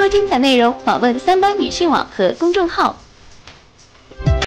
多精彩内容，访问三八女性网和公众号。